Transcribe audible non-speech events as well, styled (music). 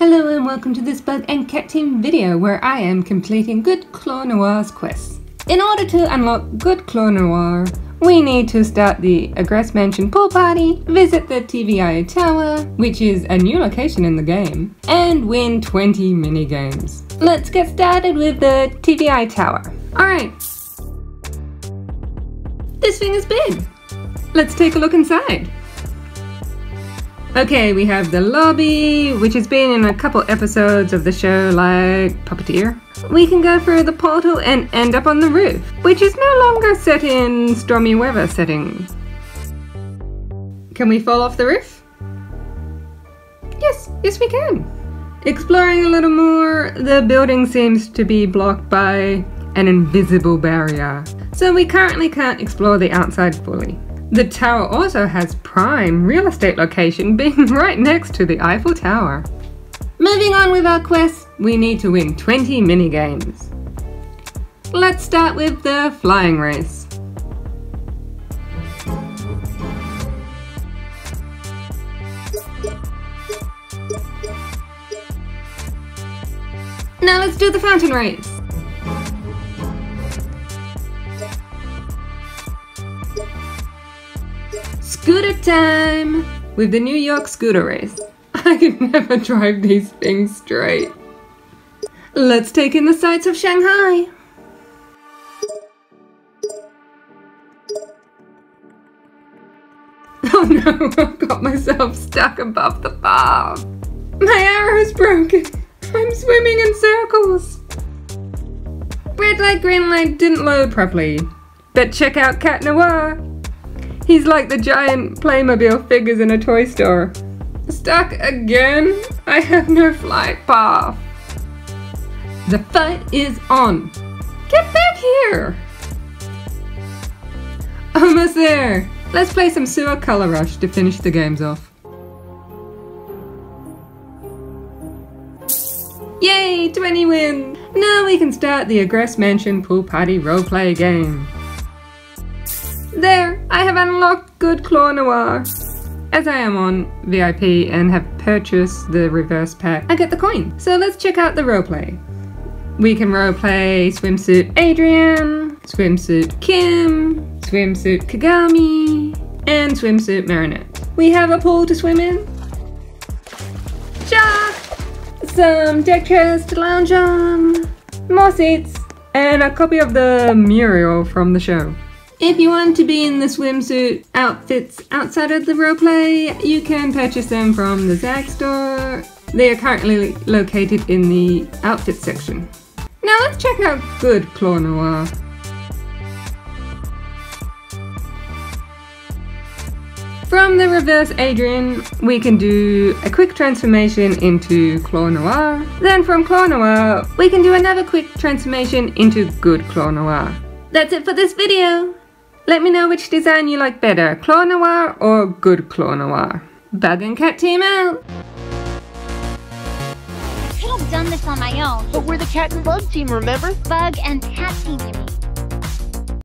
Hello and welcome to this Bug and Cat Team video where I am completing Good Claw Noir's quest. In order to unlock Good Claw Noir, we need to start the Agreste Mansion pool party, visit the TVI Tower, which is a new location in the game, and win 20 mini games. Let's get started with the TVI Tower. Alright. This thing is big. Let's take a look inside. Okay, we have the lobby, which has been in a couple episodes of the show like Puppeteer. We can go through the portal and end up on the roof, which is no longer set in stormy weather settings. Can we fall off the roof? Yes, yes we can. Exploring a little more, the building seems to be blocked by an invisible barrier, so we currently can't explore the outside fully. The tower also has prime real estate location (laughs) being right next to the Eiffel Tower. Moving on with our quest, we need to win 20 minigames. Let's start with the flying race. Now let's do the fountain race. Scooter time! With the New York scooter race. (laughs) I could never drive these things straight. Let's take in the sights of Shanghai. (laughs) Oh no, I've got myself stuck above the bar. My arrow's broken. I'm swimming in circles. Red light, green light didn't load properly. But check out Cat Noir. He's like the giant Playmobil figures in a toy store. Stuck again? I have no flight path. The fight is on. Get back here! Almost there. Let's play some Sewer Color Rush to finish the games off. Yay, 20 wins! Now we can start the Agreste Mansion Pool Party roleplay game. There, I have unlocked Good Claw Noir. As I am on VIP and have purchased the reverse pack, I get the coin. So let's check out the roleplay. We can roleplay swimsuit Adrien, swimsuit Kim, swimsuit Kagami, and swimsuit Marinette. We have a pool to swim in. Shark! Some deck chairs to lounge on, more seats, and a copy of the Muriel from the show. If you want to be in the swimsuit outfits outside of the roleplay, you can purchase them from the Zag store. They are currently located in the outfit section. Now let's check out Good Claw Noir. From the reverse Adrien, we can do a quick transformation into Claw Noir. Then from Claw Noir, we can do another quick transformation into Good Claw Noir. That's it for this video! Let me know which design you like better, Claw Noir or Good Claw Noir. Bug and Cat Team out! I could have done this on my own. But we're the cat and bug team, remember? Bug and cat team, you mean?